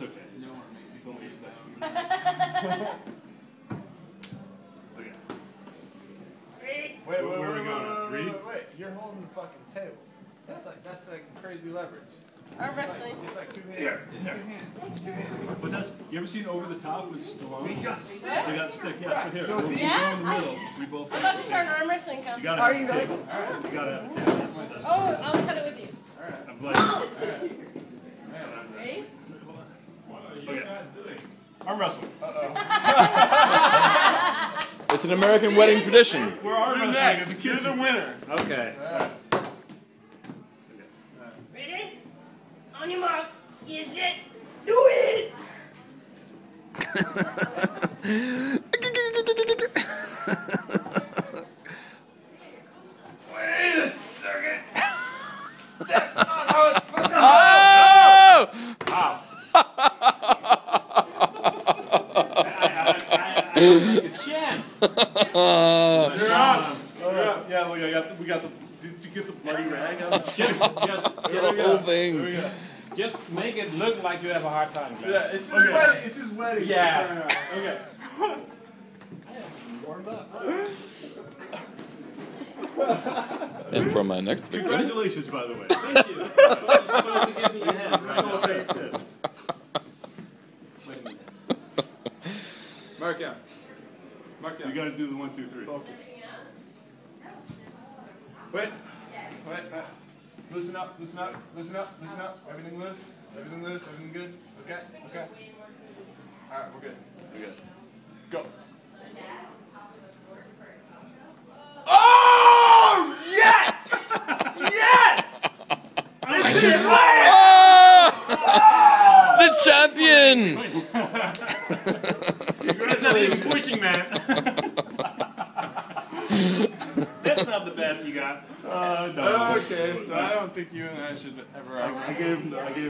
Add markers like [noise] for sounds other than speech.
it's okay. It's, No one makes me it's only feel professional. [laughs] Okay. Ready? Wait, Where- wait, where wait, we going wait, wait, Three? wait, wait. You're holding the fucking table. That's like that's like crazy leverage. Arm It's like, wrestling. it's like two hands. Here, It's here. two hands. It's two hands. But that's you ever seen Over the Top with Stallone? We got the stick. They got the stick. Yeah. So here, So we'll it's Yeah? in the middle. We both. I'm got about to start same- an arm wrestling You competition. gotta. Are you a ready? All right. You gotta have a table. That's, that's Oh, I'll cut it with you. All right. I'm glad. All right. Ready? Okay. Arm wrestling. It's an American wedding tradition. We're arm You're wrestling. next. the You're kids the are winner. Okay. All right. Ready? On your mark. Get set. Do it! Wait [laughs] a chance. You're up. Yeah, look, I got the, we got the. Did you get the bloody rag out? Just, just, The just, whole thing. just make it look like you have a hard time. Glenn. Yeah, it's his Okay. wedding. It's his wedding. Yeah. Okay. Warmed up. And from my next victim. Congratulations, by the way. Thank you. [laughs] You're supposed to give me a hand. This is all baked in. Wait a minute. Mark down. Mark You gotta do the one, two, three. Focus. Wait. Wait. Uh, loosen up. Loosen up. Loosen up. Loosen up. Everything loose. Everything loose. Everything good. Okay. Okay. All right. We're good. We're good. Go. Oh yes! [laughs] yes! It's his wedding! Oh! The champion! [laughs] That's not even pushing, man. [laughs] That's not the best you got. Uh, no. Okay, so I don't think you and I should ever. I, I gave him. the- I gave.